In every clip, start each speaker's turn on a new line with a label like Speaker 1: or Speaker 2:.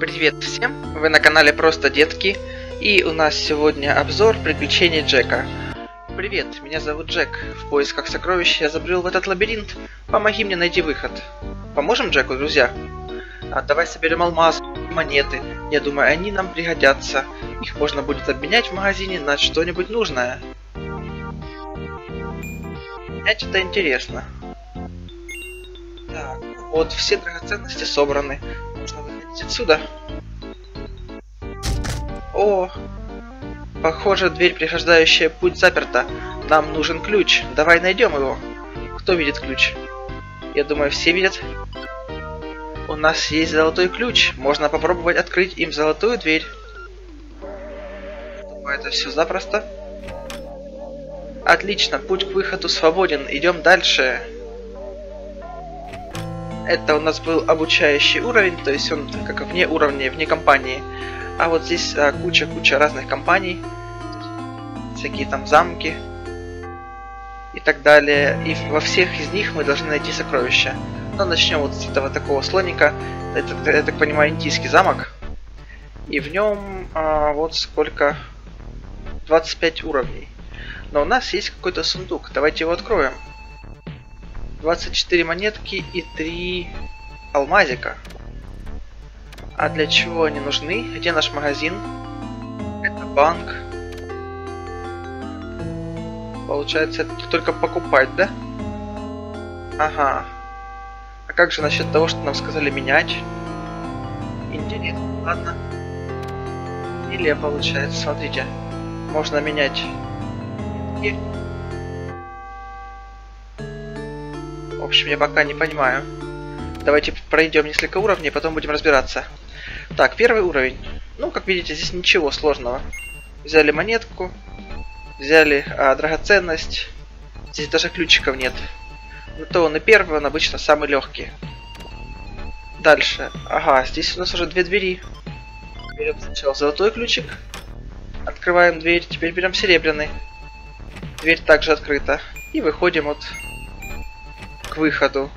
Speaker 1: Привет всем, вы на канале Просто Детки, и у нас сегодня обзор приключений Джека. Привет, меня зовут Джек, в поисках сокровищ я забрел в этот лабиринт, помоги мне найти выход. Поможем Джеку, друзья? А давай соберем алмаз, монеты, я думаю они нам пригодятся, их можно будет обменять в магазине на что-нибудь нужное. Менять это интересно. Так, вот все драгоценности собраны, выходить отсюда. О, похоже, дверь, преграждающая путь, заперта. Нам нужен ключ. Давай найдем его. Кто видит ключ? Я думаю, все видят. У нас есть золотой ключ. Можно попробовать открыть им золотую дверь. Думаю, это все запросто. Отлично, путь к выходу свободен. Идем дальше. Это у нас был обучающий уровень, то есть он как вне уровня, вне компании. А вот здесь куча-куча а, разных компаний. Всякие там замки. И так далее. И во всех из них мы должны найти сокровища. Но начнем вот с этого такого слоника. Это, я так понимаю, индийский замок. И в нем а, вот сколько... 25 уровней. Но у нас есть какой-то сундук. Давайте его откроем. 24 монетки и 3 алмазика. А для чего они нужны? Где наш магазин? Это банк. Получается, это только покупать, да? Ага. А как же насчет того, что нам сказали менять? Интересно, ладно. Или получается, смотрите, можно менять в общем, я пока не понимаю. Давайте пройдем несколько уровней, потом будем разбираться. Так, первый уровень. Ну, как видите, здесь ничего сложного. Взяли монетку, взяли а, драгоценность. Здесь даже ключиков нет. Но то он и первый, он обычно самый легкий. Дальше. Ага, здесь у нас уже две двери. Берем сначала золотой ключик. Открываем дверь, теперь берем серебряный. Дверь также открыта. И выходим вот выходу.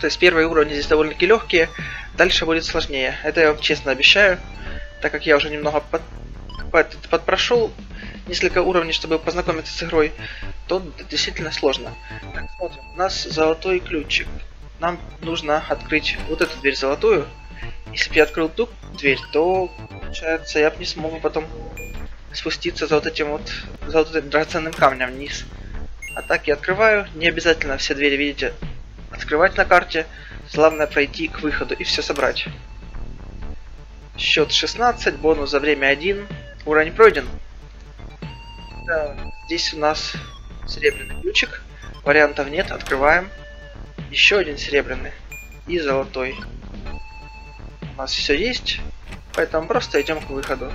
Speaker 1: То есть первые уровни здесь довольно-таки легкие, дальше будет сложнее. Это я вам честно обещаю, так как я уже немного под, под, подпрошел несколько уровней, чтобы познакомиться с игрой, то действительно сложно. Так, смотрим. У нас золотой ключик. Нам нужно открыть вот эту дверь золотую. Если бы я открыл ту дверь, то, получается, я бы не смог потом спуститься за вот этим вот, за вот этим драгоценным камнем вниз. А так я открываю, не обязательно все двери, видите, открывать на карте. Главное пройти к выходу и все собрать. Счет 16, бонус за время 1. Уровень пройден. Да, здесь у нас серебряный ключик. Вариантов нет, открываем. Еще один серебряный. И золотой. У нас все есть, поэтому просто идем к выходу.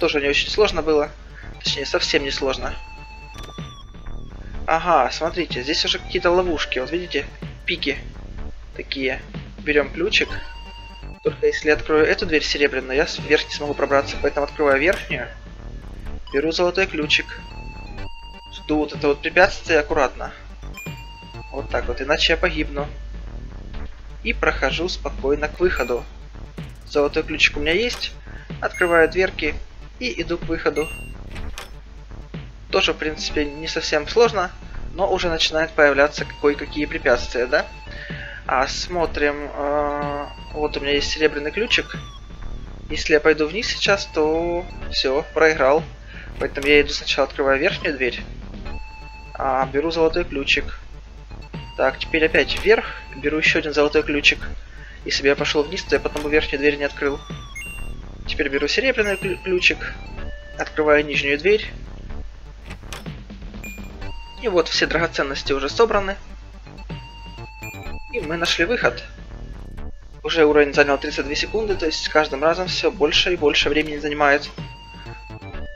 Speaker 1: Тоже не очень сложно было. Точнее, совсем не сложно. Ага, смотрите, здесь уже какие-то ловушки. Вот видите, пики такие. Берем ключик. Только если я открою эту дверь серебряную, я вверх не смогу пробраться. Поэтому открываю верхнюю. Беру золотой ключик. Жду вот это вот препятствие аккуратно. Вот так вот, иначе я погибну. И прохожу спокойно к выходу. Золотой ключик у меня есть. Открываю дверки и иду к выходу. Тоже, в принципе, не совсем сложно, но уже начинают появляться кое-какие препятствия, да? А смотрим, э, вот у меня есть серебряный ключик. Если я пойду вниз сейчас, то все, проиграл. Поэтому я иду сначала открываю верхнюю дверь. А, беру золотой ключик. Так, теперь опять вверх. Беру еще один золотой ключик. Если бы я пошел вниз, то я потом верхнюю дверь не открыл. Теперь беру серебряный ключик. Открываю нижнюю дверь. И вот все драгоценности уже собраны. И мы нашли выход. Уже уровень занял 32 секунды, то есть с каждым разом все больше и больше времени занимает.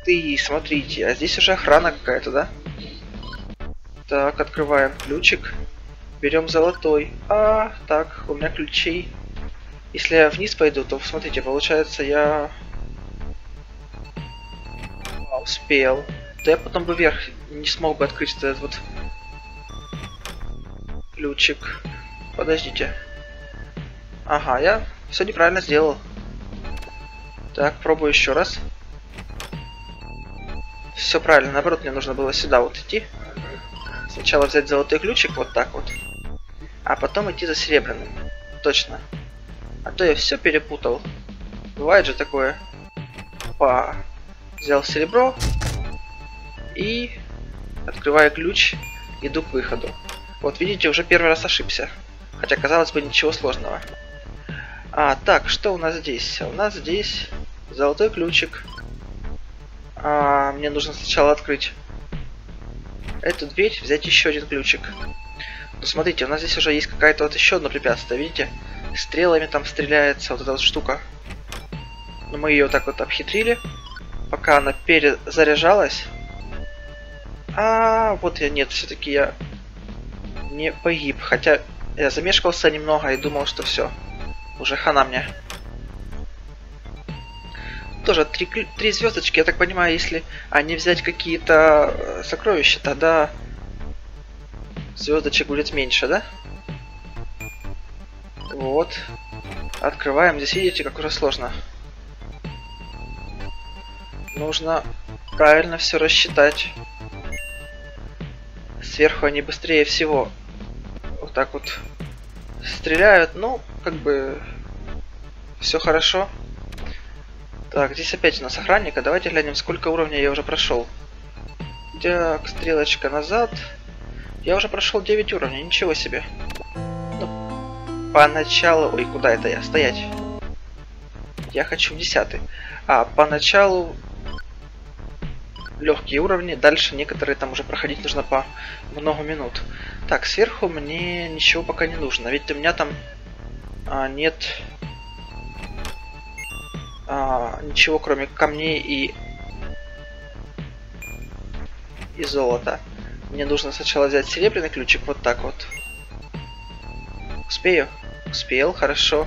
Speaker 1: Ты, смотрите, а здесь уже охрана какая-то, да? Так, открываем ключик. Берем золотой. А, так, у меня ключи. Если я вниз пойду, то смотрите, получается я... успел то я потом бы вверх не смог бы открыть этот вот ключик. Подождите. Ага, я все неправильно сделал. Так, пробую еще раз. Все правильно, наоборот, мне нужно было сюда вот идти. Сначала взять золотой ключик вот так вот. А потом идти за серебряным. Точно. А то я все перепутал. Бывает же такое. Опа. Взял серебро. И открываю ключ. Иду к выходу. Вот видите, уже первый раз ошибся. Хотя, казалось бы, ничего сложного. А, так, что у нас здесь? У нас здесь золотой ключик. А, мне нужно сначала открыть эту дверь, взять еще один ключик. Ну, смотрите, у нас здесь уже есть какая-то вот еще одно препятствие, видите? Стрелами там стреляется вот эта вот штука. Но ну, мы ее так вот обхитрили, пока она перезаряжалась. А, вот я, нет, все-таки я не погиб. Хотя я замешкался немного и думал, что все. Уже хана мне. Тоже три, три звездочки, я так понимаю, если они взять какие-то э, сокровища, тогда звездочек будет меньше, да? Вот. Открываем. Здесь видите, как уже сложно. Нужно правильно все рассчитать. Сверху они быстрее всего вот так вот стреляют. Ну, как бы все хорошо. Так, здесь опять у нас охранника. Давайте глянем, сколько уровней я уже прошел. Так, стрелочка назад. Я уже прошел 9 уровней, ничего себе. Ну, поначалу... Ой, куда это я? Стоять. Я хочу в 10. А, поначалу легкие уровни, дальше некоторые там уже проходить нужно по много минут. Так, сверху мне ничего пока не нужно, ведь у меня там а, нет а, ничего кроме камней и и золота. Мне нужно сначала взять серебряный ключик вот так вот. Успею? Успел, хорошо.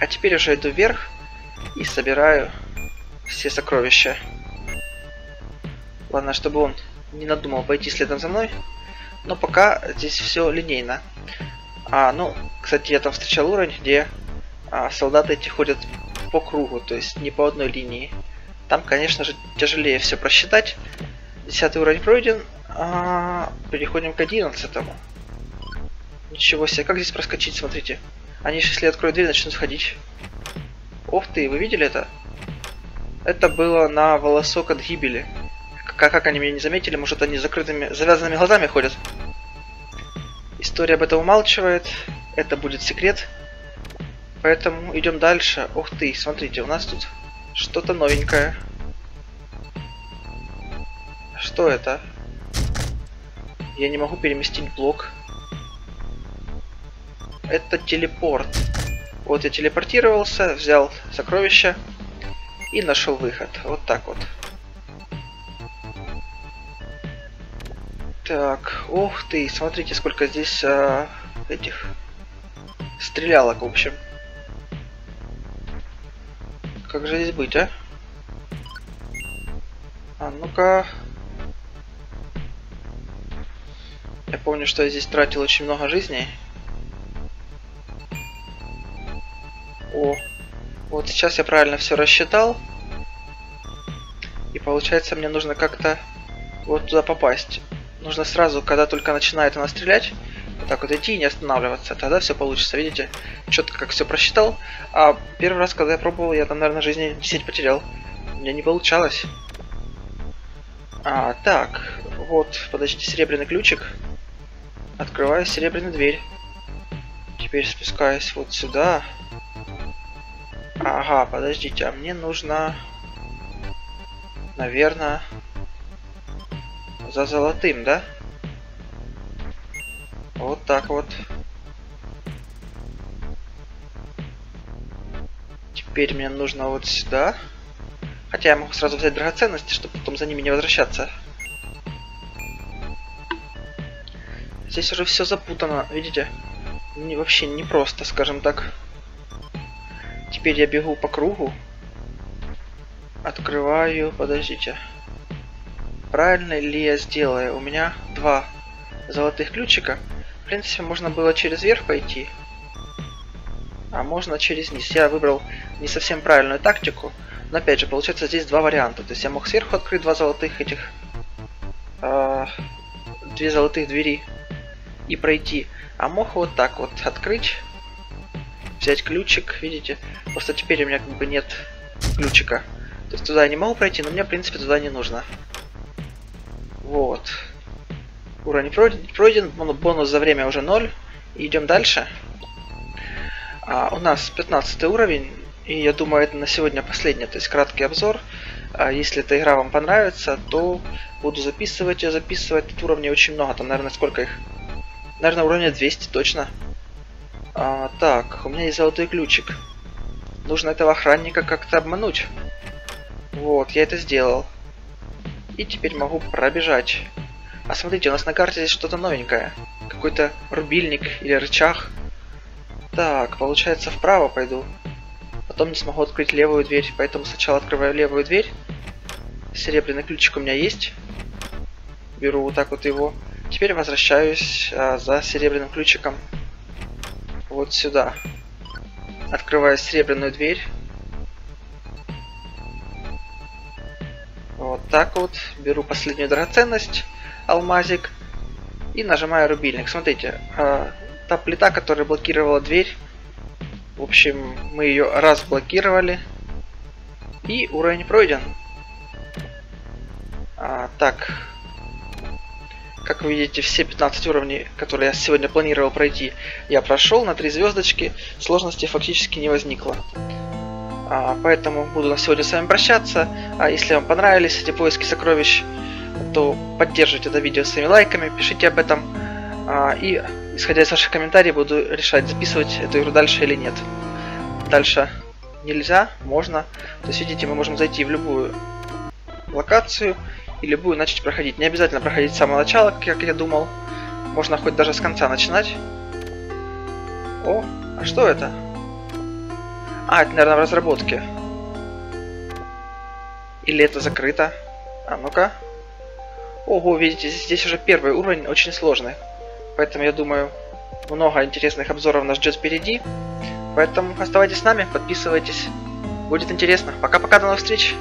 Speaker 1: А теперь уже иду вверх и собираю все сокровища. Ладно, чтобы он не надумал пойти следом за мной. Но пока здесь все линейно. А, ну, кстати, я там встречал уровень, где а, солдаты эти ходят по кругу, то есть не по одной линии. Там, конечно же, тяжелее все просчитать. Десятый уровень пройден. А, переходим к одиннадцатому. Ничего себе, как здесь проскочить, смотрите. Они же, если откроют дверь, начнут сходить. Ох ты, вы видели это? Это было на волосок от гибели. Как, как они меня не заметили, может они с закрытыми, завязанными глазами ходят? История об этом умалчивает. Это будет секрет. Поэтому идем дальше. Ух ты, смотрите, у нас тут что-то новенькое. Что это? Я не могу переместить блок. Это телепорт. Вот я телепортировался, взял сокровища и нашел выход. Вот так вот. Так, ух ты, смотрите, сколько здесь а, этих стрелялок, в общем. Как же здесь быть, а? А ну-ка. Я помню, что я здесь тратил очень много жизней. О, вот сейчас я правильно все рассчитал. И получается мне нужно как-то вот туда попасть. Нужно сразу, когда только начинает она стрелять, вот так вот идти и не останавливаться. Тогда все получится, видите? Четко как все просчитал. А первый раз, когда я пробовал, я там, наверное, жизни 10 потерял. У меня не получалось. А, так. Вот, подождите, серебряный ключик. Открываю серебряную дверь. Теперь спускаюсь вот сюда. Ага, подождите, а мне нужно... Наверное за золотым, да? Вот так вот. Теперь мне нужно вот сюда. Хотя я могу сразу взять драгоценности, чтобы потом за ними не возвращаться. Здесь уже все запутано, видите? Не, вообще не просто, скажем так. Теперь я бегу по кругу. Открываю, подождите. Правильно ли я сделаю? У меня два золотых ключика. В принципе, можно было через верх пойти. а можно через низ. Я выбрал не совсем правильную тактику, но опять же, получается здесь два варианта. То есть я мог сверху открыть два золотых этих... Э, две золотых двери и пройти. А мог вот так вот открыть, взять ключик, видите? Просто теперь у меня как бы нет ключика. То есть туда я не могу пройти, но мне в принципе туда не нужно. Вот. Уровень пройден, пройден бонус за время уже 0. идем дальше. А, у нас 15 уровень, и я думаю это на сегодня последний, то есть краткий обзор. А, если эта игра вам понравится, то буду записывать ее, записывать. Тут уровней очень много, там, наверное, сколько их? Наверное, уровня 200 точно. А, так, у меня есть золотой ключик. Нужно этого охранника как-то обмануть. Вот, я это сделал. И теперь могу пробежать. А смотрите, у нас на карте здесь что-то новенькое. Какой-то рубильник или рычаг. Так, получается вправо пойду. Потом не смогу открыть левую дверь, поэтому сначала открываю левую дверь. Серебряный ключик у меня есть. Беру вот так вот его. Теперь возвращаюсь а, за серебряным ключиком вот сюда. Открываю серебряную дверь. Так вот. Беру последнюю драгоценность, алмазик. И нажимаю рубильник. Смотрите, э, та плита, которая блокировала дверь. В общем, мы ее разблокировали. И уровень пройден. А, так. Как вы видите, все 15 уровней, которые я сегодня планировал пройти, я прошел на 3 звездочки. Сложности фактически не возникло. А, поэтому буду на сегодня с вами прощаться. А если вам понравились эти поиски сокровищ, то поддержите это видео своими лайками, пишите об этом. А, и исходя из ваших комментариев, буду решать, записывать эту игру дальше или нет. Дальше нельзя, можно. То есть, видите, мы можем зайти в любую локацию и любую начать проходить. Не обязательно проходить с самого начала, как я думал. Можно хоть даже с конца начинать. О, а что это? А, это, наверное, в разработке. Или это закрыто? А ну-ка. Ого, видите, здесь уже первый уровень очень сложный. Поэтому, я думаю, много интересных обзоров нас ждет впереди. Поэтому оставайтесь с нами, подписывайтесь. Будет интересно. Пока-пока, до новых встреч!